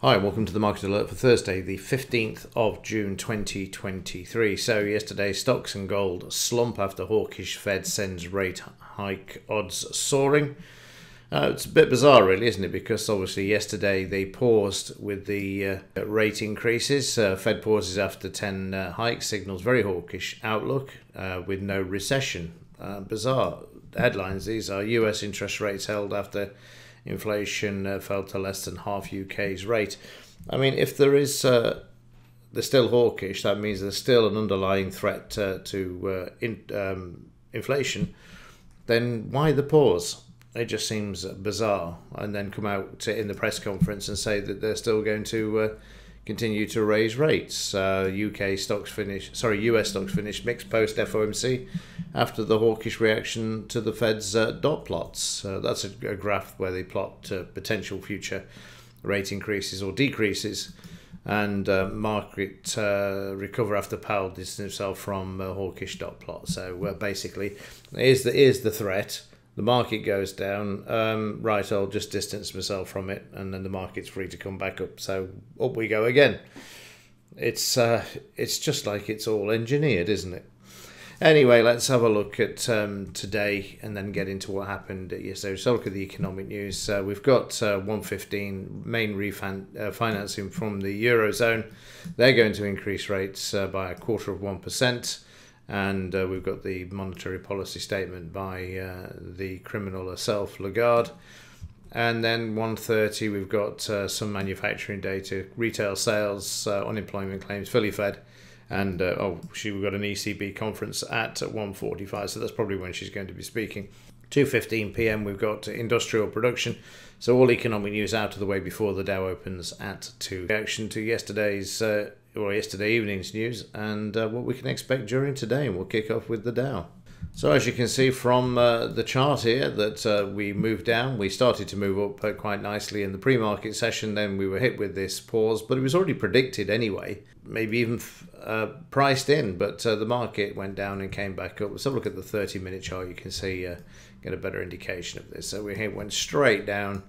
Hi, welcome to the market alert for Thursday, the 15th of June 2023. So, yesterday, stocks and gold slump after hawkish Fed sends rate hike odds soaring. Uh, it's a bit bizarre, really, isn't it? Because obviously, yesterday they paused with the uh, rate increases. Uh, Fed pauses after 10 uh, hikes, signals very hawkish outlook uh, with no recession. Uh, headlines these are US interest rates held after inflation uh, fell to less than half UK's rate. I mean, if there is uh, they're still hawkish, that means there's still an underlying threat uh, to in, um, inflation. Then why the pause? It just seems bizarre, and then come out in the press conference and say that they're still going to uh, continue to raise rates. Uh, UK stocks finish, sorry, US stocks finished mixed post FOMC after the hawkish reaction to the Fed's uh, dot plots. Uh, that's a, a, graph where they plot uh, potential future rate increases or decreases, and uh, market uh, recover after Powell distanced himself from hawkish dot plot. So basically, is the is the threat the market goes down, um, right, I'll just distance myself from it, and then the market's free to come back up. So up we go again. It's uh, it's just like it's all engineered, isn't it? Anyway, let's have a look at um, today and then get into what happened yesterday. So look at the economic news. Uh, we've got uh, 115 main refinancing uh, from the eurozone. They're going to increase rates uh, by a quarter of one percent and uh, we've got the monetary policy statement by uh, the criminal herself, Lagarde. And then 1.30, we've got uh, some manufacturing data, retail sales, uh, unemployment claims, Philly Fed. And uh, oh, she we've got an ECB conference at 1:45, so that's probably when she's going to be speaking. 2:15 p.m. We've got industrial production, so all economic news out of the way before the Dow opens at two. Reaction to yesterday's uh, or yesterday evening's news and uh, what we can expect during today. And we'll kick off with the Dow. So as you can see from uh, the chart here that uh, we moved down, we started to move up uh, quite nicely in the pre-market session. Then we were hit with this pause, but it was already predicted anyway, maybe even uh, priced in. But uh, the market went down and came back up. So look at the 30-minute chart. You can see uh, get a better indication of this. So we went straight down.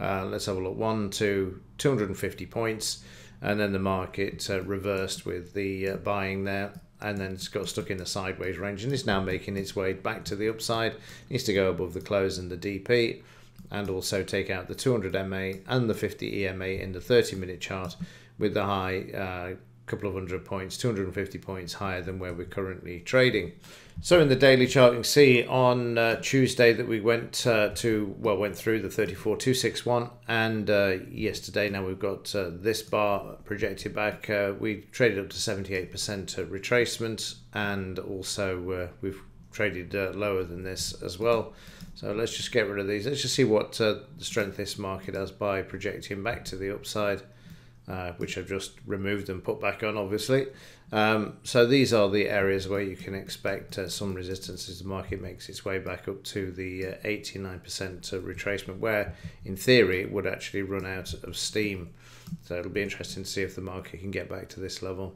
let's have a look. One, two, 250 points and then the market uh, reversed with the uh, buying there and then it's got stuck in the sideways range and is now making its way back to the upside. Needs to go above the close and the dp and also take out the 200 ma and the 50 ema in the 30 minute chart with the high uh, couple of hundred points, 250 points higher than where we're currently trading. So in the daily chart, you can see on uh, Tuesday that we went uh, to, well, went through the 34261 and uh, yesterday now we've got uh, this bar projected back. Uh, we traded up to 78% retracement and also uh, we've traded lower than this as well. So let's just get rid of these. Let's just see what the strength this market has by projecting back to the upside uh, which I've just removed and put back on, obviously. Um, so these are the areas where you can expect uh, some resistance as the market makes its way back up to the uh, 89% retracement, where in theory it would actually run out of steam. So it'll be interesting to see if the market can get back to this level.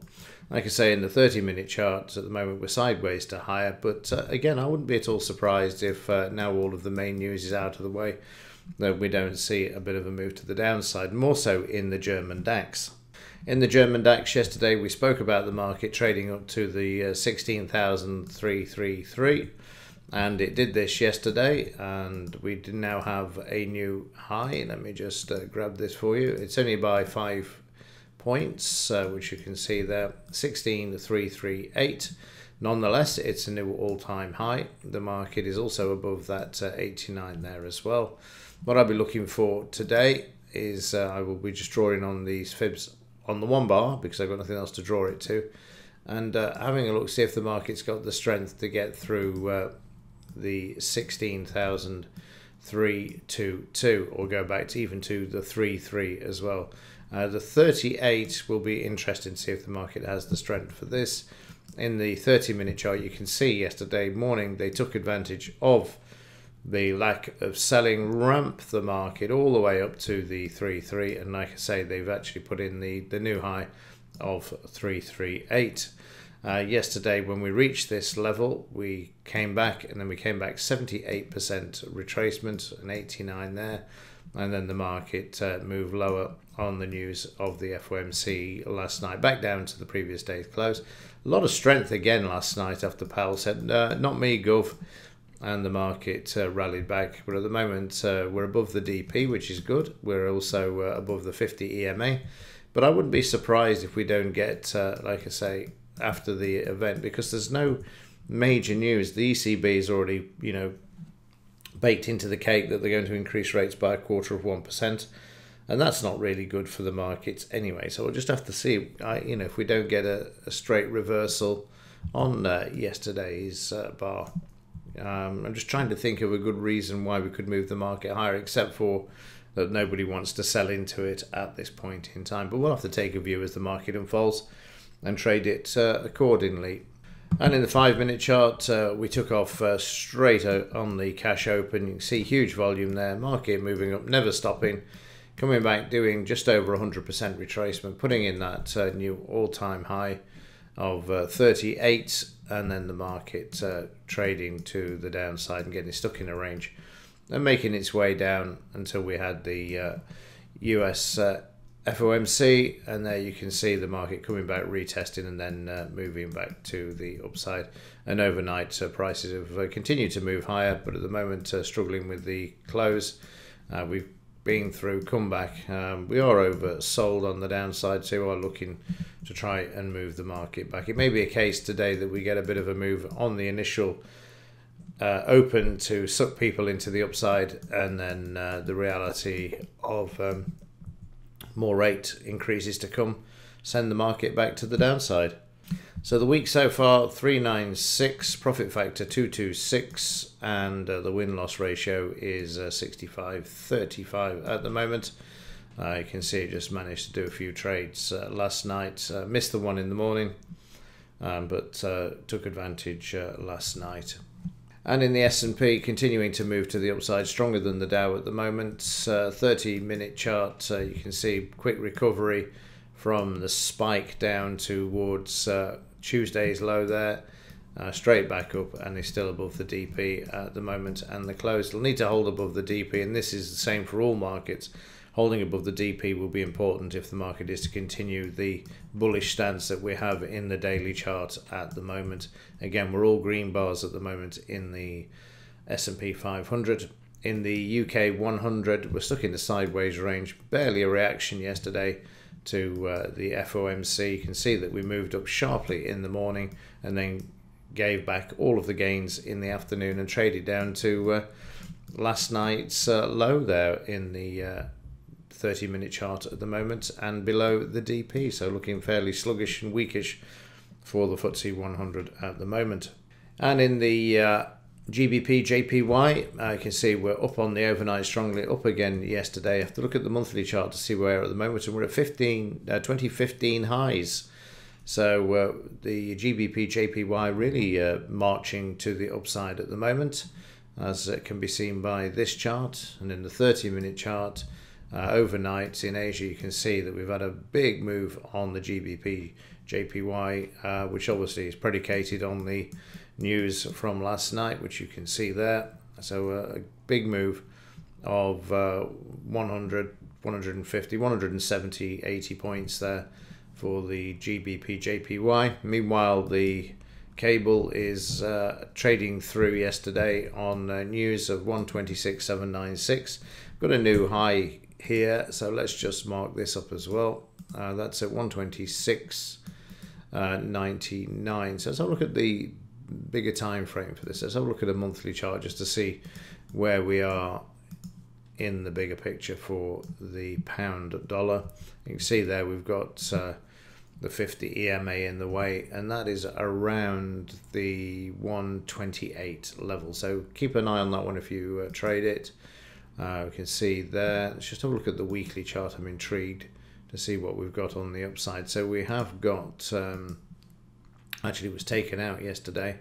Like I say, in the 30 minute charts at the moment, we're sideways to higher, but uh, again, I wouldn't be at all surprised if uh, now all of the main news is out of the way that we don't see a bit of a move to the downside, more so in the German DAX. In the German DAX yesterday, we spoke about the market trading up to the uh, 16,333 and it did this yesterday and we now have a new high. Let me just uh, grab this for you. It's only by five points uh, which you can see there 16338 nonetheless it's a new all-time high. The market is also above that uh, 89 there as well what I'll be looking for today is uh, I will be just drawing on these fibs on the one bar because I've got nothing else to draw it to and uh, having a look see if the market's got the strength to get through uh, the 16,322 or go back to even to the 3-3 as well. Uh, the 38 will be interesting to see if the market has the strength for this. In the 30 minute chart you can see yesterday morning they took advantage of the lack of selling ramp the market all the way up to the 3.3 and like I say they've actually put in the, the new high of 338 Uh, yesterday, when we reached this level, we came back and then we came back 78% retracement and 89 there. And then the market uh, moved lower on the news of the FOMC last night, back down to the previous day's close. A lot of strength again last night after Powell said, uh, Not me, Gov. And the market uh, rallied back. But at the moment, uh, we're above the DP, which is good. We're also uh, above the 50 EMA. But I wouldn't be surprised if we don't get, uh, like I say, after the event because there's no major news. The ECB is already, you know, baked into the cake that they're going to increase rates by a quarter of one percent, and that's not really good for the markets anyway. So we'll just have to see. I, you know, if we don't get a, a straight reversal on uh, yesterday's uh, bar. Um, I'm just trying to think of a good reason why we could move the market higher, except for that nobody wants to sell into it at this point in time. But we'll have to take a view as the market unfolds and trade it uh, accordingly. And in the five minute chart, uh, we took off uh, straight on the cash open. You can see huge volume there, market moving up, never stopping, coming back doing just over 100% retracement, putting in that uh, new all time high of uh, 38, and then the market uh, trading to the downside and getting stuck in a range and making its way down until we had the US FOMC, and there you can see the market coming back, retesting, and then uh, moving back to the upside. And overnight, uh, prices have uh, continued to move higher, but at the moment, uh, struggling with the close. Uh, we've been through comeback. Um, we are oversold on the downside, so we are looking to try and move the market back. It may be a case today that we get a bit of a move on the initial. Uh, open to suck people into the upside, and then the reality of um, more rate increases to come send the market back to the downside. So the week so far 396, profit factor 226, and uh, the win loss ratio is uh, 65 35 at the moment. Uh, you can see it just managed to do a few trades uh, last night, uh, missed the one in the morning, um, but uh, took advantage last night. And in the S&P, continuing to move to the upside, stronger than the Dow at the moment. 30-minute uh, chart, uh, you can see quick recovery from the spike down towards uh, Tuesday's low there. Uh, straight back up and is still above the DP at the moment and the close. It'll need to hold above the DP and this is the same for all markets holding above the DP will be important if the market is to continue the bullish stance that we have in the daily chart at the moment. Again, we're all green bars at the moment in the S&P 500. In the UK 100, we're stuck in the sideways range. Barely a reaction yesterday to uh, the FOMC. You can see that we moved up sharply in the morning and then gave back all of the gains in the afternoon and traded down to uh, last night's uh, low there in the uh, 30 minute chart at the moment and below the DP, so looking fairly sluggish and weakish for the FTSE 100 at the moment. And in the uh, GBP JPY, uh, you can see we're up on the overnight strongly, up again yesterday. I have to look at the monthly chart to see where at the moment, and we're at 15, uh, 2015 highs. So uh, the GBP JPY really uh, marching to the upside at the moment, as it can be seen by this chart and in the 30 minute chart uh, overnight in Asia, you can see that we've had a big move on the GBP JPY, uh, which obviously is predicated on the news from last night, which you can see there. So uh, a big move of uh, 100, 150, 170, 80 points there for the GBP JPY. Meanwhile, the cable is uh, trading through yesterday on uh, news of 126.796. Got a new high here. So let's just mark this up as well. Uh, that's at 126.99. Uh, so let's have a look at the bigger time frame for this. Let's have a look at a monthly chart just to see where we are in the bigger picture for the pound dollar. You can see there we've got uh, the 50 EMA in the way, and that is around the 128 level. So keep an eye on that one if you uh, trade it. Uh, we can see there, let's just have a look at the weekly chart. I'm intrigued to see what we've got on the upside. So we have got, um, actually it was taken out yesterday,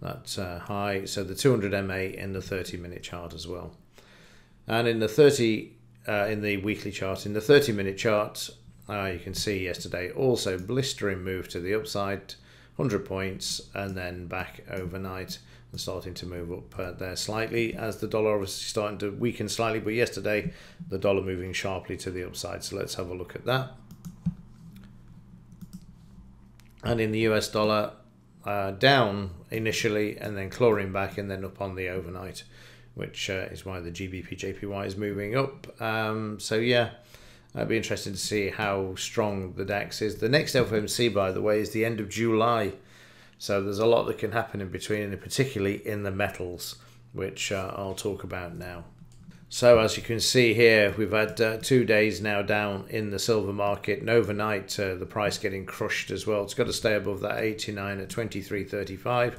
that uh, high. So the 200 MA in the 30 minute chart as well. And in the 30, uh, in the weekly chart, in the 30 minute chart, uh, you can see yesterday also blistering move to the upside 100 points and then back overnight and starting to move up uh, there slightly as the dollar obviously starting to weaken slightly but yesterday the dollar moving sharply to the upside so let's have a look at that and in the US dollar uh, down initially and then clawing back and then up on the overnight which uh, is why the GBP JPY is moving up um, so yeah It'd be interesting to see how strong the DAX is. The next FOMC, by the way, is the end of July. So there's a lot that can happen in between, and particularly in the metals, which uh, I'll talk about now. So as you can see here, we've had uh, two days now down in the silver market, and overnight uh, the price getting crushed as well. It's got to stay above that 89 at 23.35.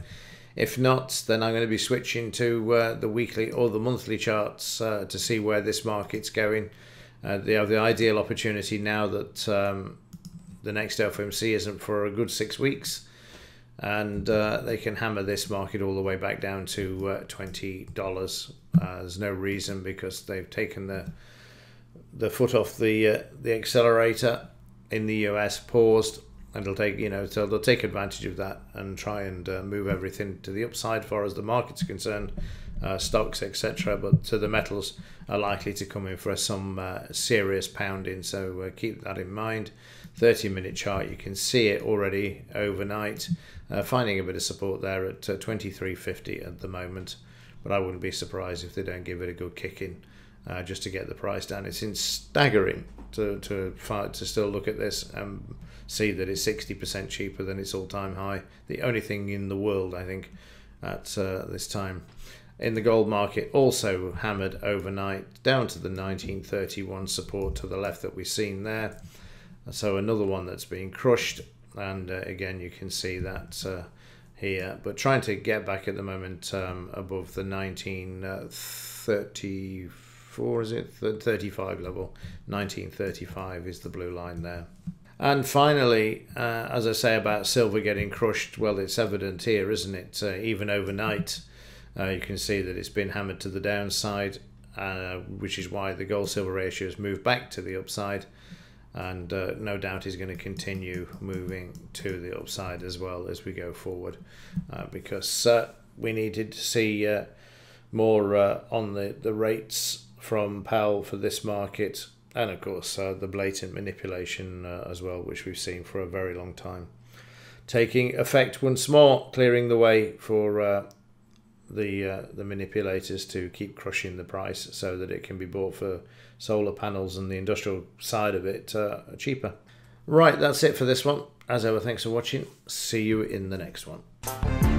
If not, then I'm going to be switching to uh, the weekly or the monthly charts uh, to see where this market's going. Uh, they have the ideal opportunity now that um, the next FOMC isn't for a good six weeks, and uh, they can hammer this market all the way back down to uh, twenty dollars. Uh, there's no reason because they've taken the the foot off the uh, the accelerator in the US, paused, and they'll take you know so they'll take advantage of that and try and uh, move everything to the upside far as the market's concerned uh, stocks, etc. But to the metals are likely to come in for some serious pounding, so keep that in mind. 30 minute chart, you can see it already overnight, uh, finding a bit of support there at uh, 23.50 at the moment. But I wouldn't be surprised if they don't give it a good kicking uh, just to get the price down. It's in staggering to to to still look at this and see that it's 60% cheaper than its all-time high. The only thing in the world, I think, at this time in the gold market also hammered overnight down to the 1931 support to the left that we've seen there. So another one that's been crushed, and uh, again you can see that uh, here. But trying to get back at the moment um, above the 1934, is it 35 level? 1935 is the blue line there. And finally, uh, as I say about silver getting crushed, well, it's evident here, isn't it? Uh, even overnight. Uh, you can see that it's been hammered to the downside, uh, which is why the gold silver ratio has moved back to the upside. And uh, no doubt he's going to continue moving to the upside as well as we go forward. Uh, because uh, we needed to see uh, more on the, the rates from Powell for this market and of course the blatant manipulation as well, which we've seen for a very long time. Taking effect once more, clearing the way for uh, the uh, the manipulators to keep crushing the price so that it can be bought for solar panels and the industrial side of it uh, cheaper. Right, that's it for this one. As ever, thanks for watching. See you in the next one.